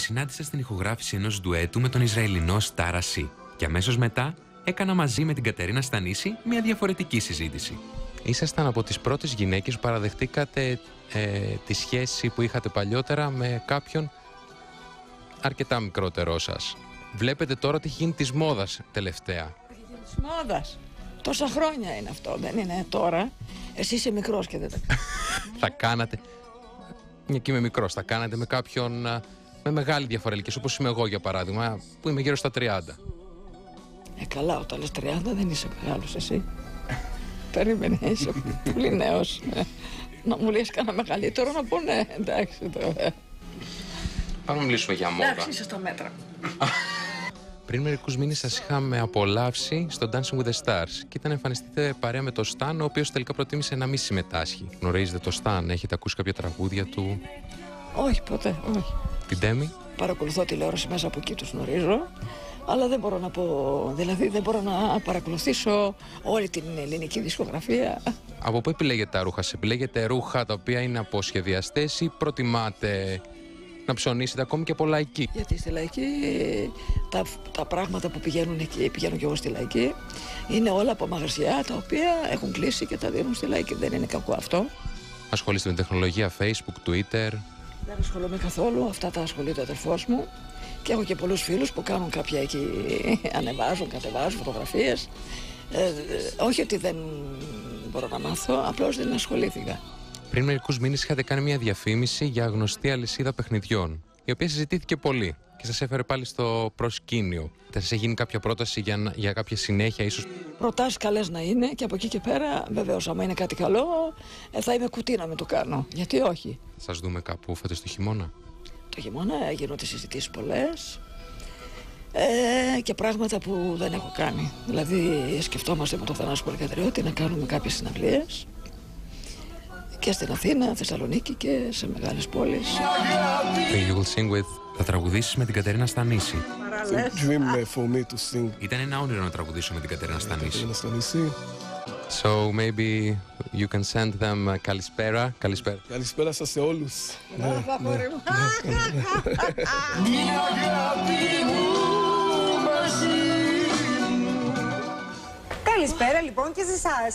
συνάντησα στην ηχογράφηση ενός ντουέτου με τον Ισραηλινό Στάρα Σι και αμέσως μετά έκανα μαζί με την Κατερίνα Στανίση μια διαφορετική συζήτηση. Ήσασταν από τις πρώτες γυναίκες που παραδεχτήκατε ε, τη σχέση που είχατε παλιότερα με κάποιον αρκετά μικρότερό σας. Βλέπετε τώρα ότι έχει γίνει της μόδας τελευταία. Της μόδας; Τόσα χρόνια είναι αυτό, δεν είναι τώρα. Εσύ είσαι μικρός και δεν τα θα κάνατε. Μια και είμαι μικρός, θα κάνατε με κάποιον α, με μεγάλη διαφορά ηλικίας, όπως είμαι εγώ για παράδειγμα, που είμαι γύρω στα 30. Ε, καλά, όταν λες 30 δεν είσαι μεγάλος εσύ. Περίμενε, είσαι πολύ νέος. Να μου λες κανένα μεγαλύτερο να πω ναι, εντάξει τώρα. Πάμε να μιλήσουμε για μόδα. Εντάξει, είσαι στα μέτρα. Πριν μερικούς μήνες σας είχαμε απολαύσει στο Dancing with the Stars και ήταν να εμφανιστείτε παρέα με το Σταν, ο οποίος τελικά προτίμησε να μην συμμετάσχει. Γνωρίζετε το Σταν, έχετε ακούσει κάποια τραγούδια του; Όχι, ποτέ, όχι. Την Τέμι. Παρακολουθώ τηλεόραση μέσα από εκεί, τους γνωρίζω. Αλλά δεν μπορώ να πω, δηλαδή δεν μπορώ να παρακολουθήσω όλη την ελληνική δισκογραφία. Από πού επιλέγετε τα ρούχα, σε επιλέγετε ρούχα τα οποία είναι από σχεδιαστές ή προτιμάτε να ψωνίσετε ακόμη και από λαϊκή; Γιατί στη λαϊκή τα, τα πράγματα που πηγαίνουν εκεί, πηγαίνω και εγώ στη λαϊκή, είναι όλα από μαγαζιά τα οποία έχουν κλείσει και τα δίνουν στη λαϊκή. Δεν είναι κακό αυτό. Ασχολείστε με τεχνολογία, Facebook, Twitter. Δεν ασχολούμαι καθόλου, αυτά τα ασχολείται ο αδερφός μου. Και έχω και πολλούς φίλους που κάνουν κάποια εκεί, ανεβάζουν, κατεβάζουν φωτογραφίες. Ε, ε, όχι ότι δεν μπορώ να μάθω, απλώς δεν ασχολήθηκα. Πριν μερικούς μήνες είχατε κάνει μια διαφήμιση για γνωστή αλυσίδα παιχνιδιών, η οποία συζητήθηκε πολύ και σας έφερε πάλι στο προσκήνιο. Θα σας έχει γίνει κάποια πρόταση για, να- για κάποια συνέχεια, ίσως; Προτάσεις καλές να είναι και από εκεί και πέρα, βεβαίως, άμα είναι κάτι καλό, ε, θα είμαι κουτί να με το κάνω. Γιατί όχι; Θα σας δούμε κάπου φέτο το χειμώνα; Το χειμώνα γίνονται συζητήσεις πολλές ε, και πράγματα που δεν έχω κάνει. Δηλαδή, σκεφτόμαστε με τον Θανάσου Πολυκατριώτη να κάνουμε κάποιες συναυλίες και στην Αθήνα, Θεσσαλονίκη και σε μεγάλες πόλεις. You will sing with. Θα τραγουδήσεις με την Κατερίνα Στανίση. It's a dream uh, for me to sing. Ήταν ένα όνειρο να τραγουδήσω με την Κατερίνα Στανίση. Katerina Stanisi. So maybe you can send them uh, Kalispera. Kalispera. Καλησπέρα σας σε όλους. Ναι, ναι. Καλησπέρα λοιπόν και σε εσάς.